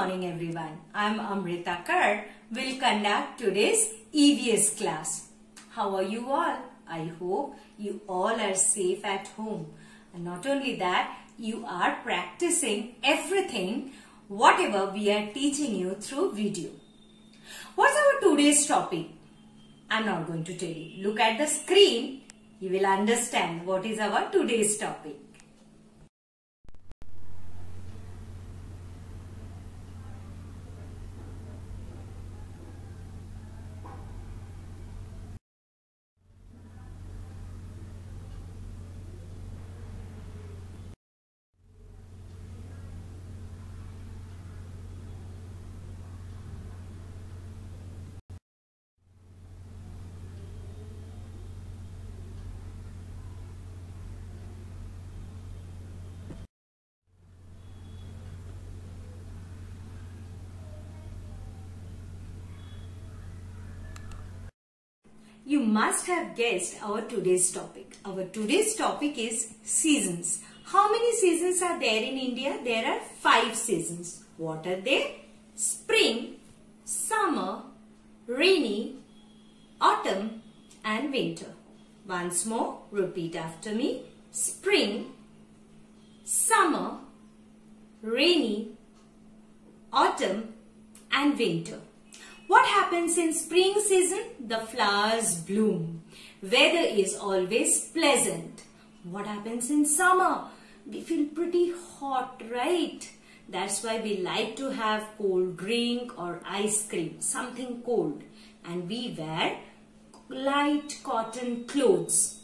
morning everyone. I am Amrita Kar will conduct today's EVS class. How are you all? I hope you all are safe at home. And not only that, you are practicing everything whatever we are teaching you through video. What's our today's topic? I'm not going to tell you. Look at the screen. You will understand what is our today's topic. You must have guessed our today's topic. Our today's topic is seasons. How many seasons are there in India? There are five seasons. What are they? Spring, summer, rainy, autumn and winter. Once more, repeat after me. Spring, summer, rainy, autumn and winter. What happens in spring season? The flowers bloom. Weather is always pleasant. What happens in summer? We feel pretty hot, right? That's why we like to have cold drink or ice cream, something cold. And we wear light cotton clothes.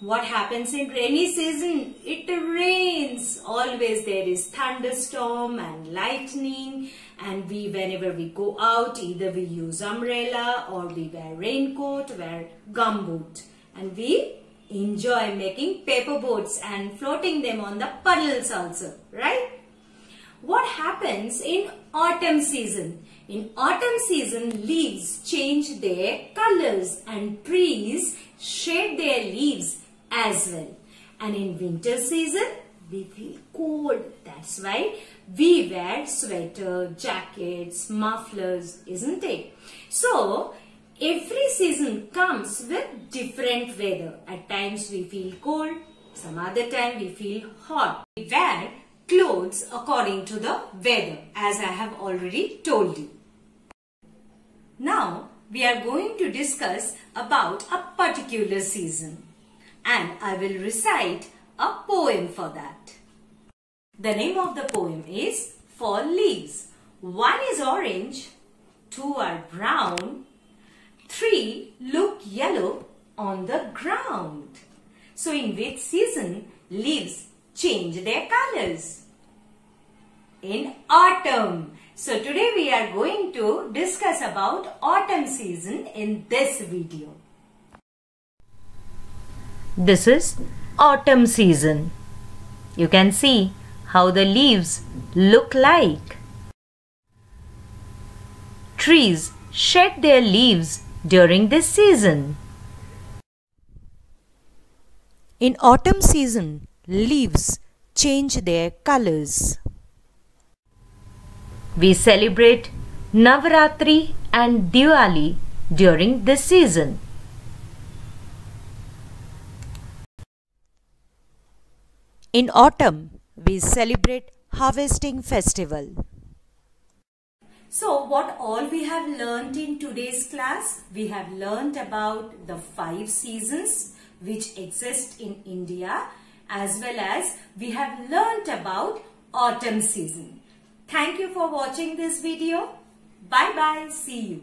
What happens in rainy season? It rains. Always there is thunderstorm and lightning and we whenever we go out either we use umbrella or we wear raincoat, wear gumboot and we enjoy making paper boats and floating them on the puddles also, right? What happens in autumn season? In autumn season, leaves change their colors and trees shed their leaves as well. And in winter season, we feel cold. That's why we wear sweater, jackets, mufflers, isn't it? So, every season comes with different weather. At times we feel cold, some other time we feel hot. We wear clothes according to the weather as I have already told you. Now, we are going to discuss about a particular season and I will recite a poem for that. The name of the poem is Fall Leaves. One is orange, two are brown, three look yellow on the ground. So in which season leaves change their colors? In autumn. So today we are going to discuss about autumn season in this video. This is autumn season. You can see how the leaves look like. Trees shed their leaves during this season. In autumn season, leaves change their colors. We celebrate Navratri and Diwali during this season. In autumn, we celebrate harvesting festival. So what all we have learned in today's class? We have learned about the five seasons which exist in India as well as we have learned about autumn season. Thank you for watching this video. Bye bye. See you.